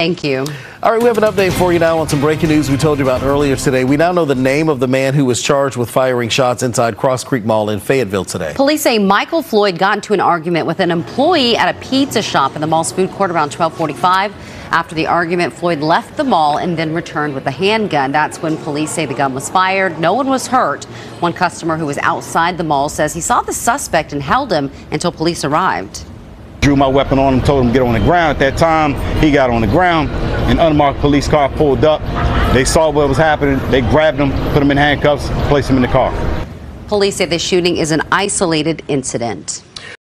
Thank you. All right, we have an update for you now on some breaking news we told you about earlier today. We now know the name of the man who was charged with firing shots inside Cross Creek Mall in Fayetteville today. Police say Michael Floyd got into an argument with an employee at a pizza shop in the mall's food court around 1245. After the argument, Floyd left the mall and then returned with a handgun. That's when police say the gun was fired. No one was hurt. One customer who was outside the mall says he saw the suspect and held him until police arrived drew my weapon on him, told him get on the ground. At that time, he got on the ground. An unmarked police car pulled up. They saw what was happening. They grabbed him, put him in handcuffs, placed him in the car. Police say the shooting is an isolated incident.